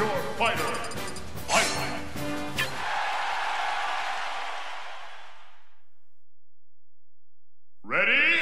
your fighter, Iceland. Ready?